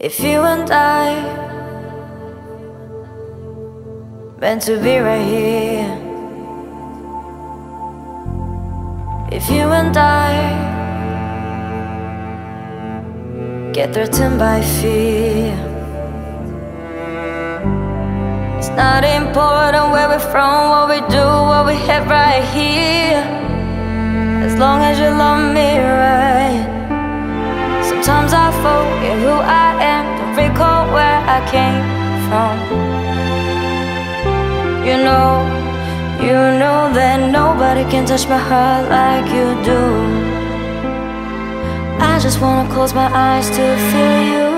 If you and I meant to be right here. If you and I get threatened by fear. It's not important where we're from, what we do, what we have right here. As long as you love me right. you know, you know that nobody can touch my heart like you do. I just wanna close my eyes to feel you.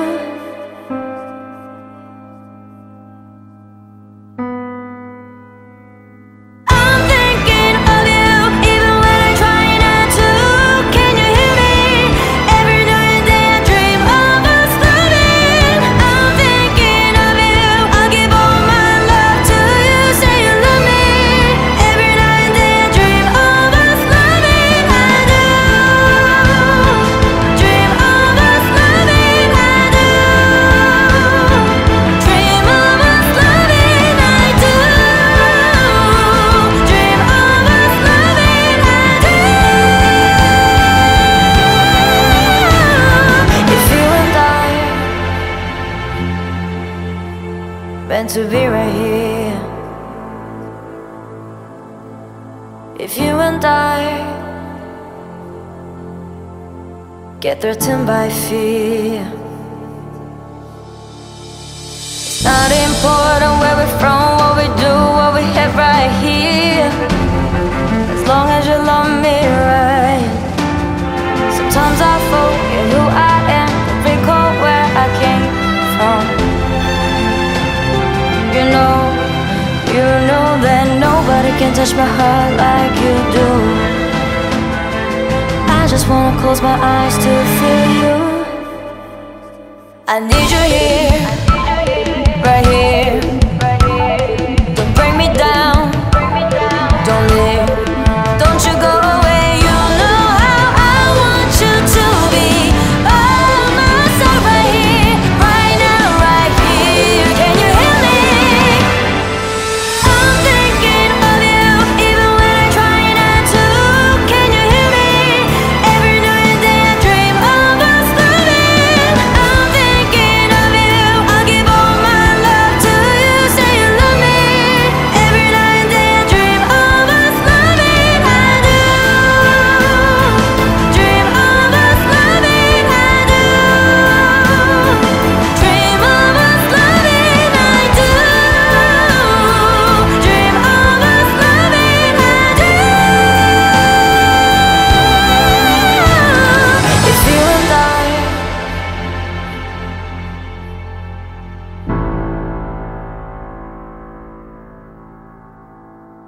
meant to be right here. If you and I get threatened by fear, it's not important where we're from. can touch my heart like you do. I just wanna close my eyes to feel you. I need you here.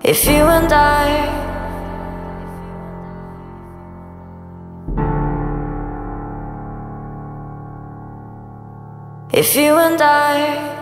If you and I If you and I